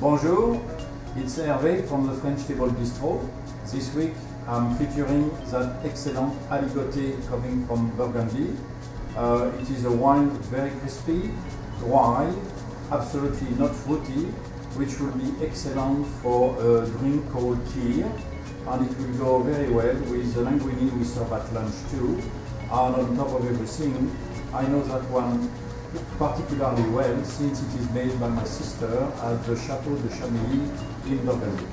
Bonjour, it's Hervé from the French Table Bistro. This week I'm featuring that excellent aligoté coming from Burgundy. Uh, it is a wine very crispy, dry, absolutely not fruity, which will be excellent for a drink called kir, and it will go very well with the linguine we serve at lunch too. And on top of everything, I know that one particularly well since it is made by my sister at the Chateau de Chamilly in Burgundy.